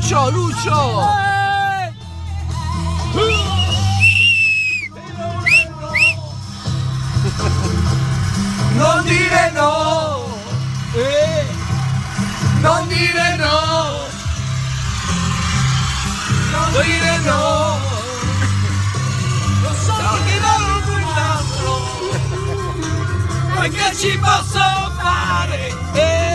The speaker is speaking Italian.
Lucio, Lucio! Non dire no! Eh. Non dire no! Non dire no! Lo so che non un altro! Ma che ci posso fare? Eh.